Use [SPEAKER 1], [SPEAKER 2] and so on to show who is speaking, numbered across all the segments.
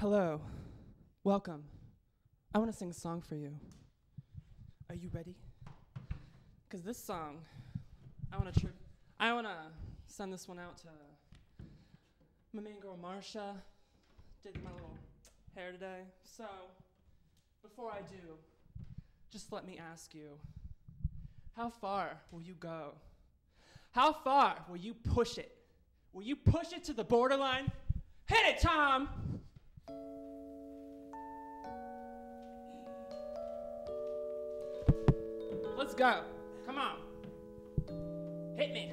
[SPEAKER 1] Hello. Welcome. I want to sing a song for you. Are you ready? Because this song, I want to tri- I want to send this one out to my main girl Marsha. Did my little hair today. So, before I do, just let me ask you how far will you go? How far will you push it? Will you push it to the borderline? Hit it, Tom! Let's go. Come on. Hit me.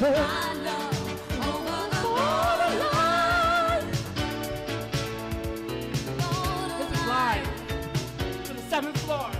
[SPEAKER 1] This
[SPEAKER 2] is
[SPEAKER 1] live the seventh floor.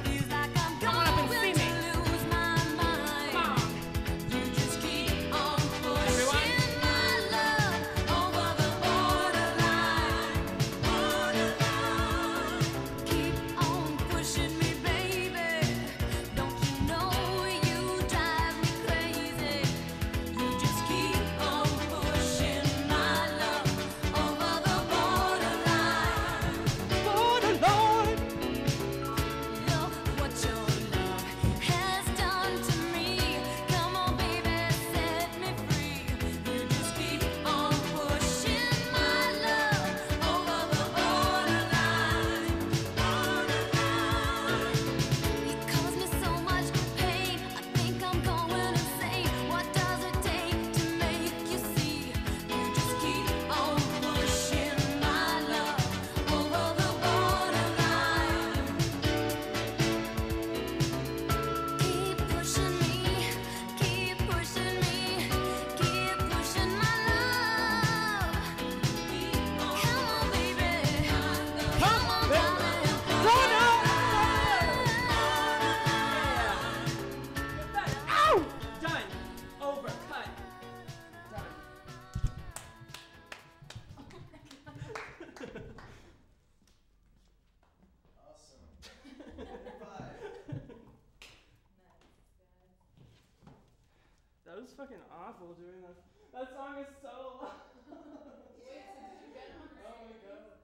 [SPEAKER 2] Fucking awful doing that. That song is so loud.
[SPEAKER 3] Wait, so did you get him on the
[SPEAKER 2] Oh my god.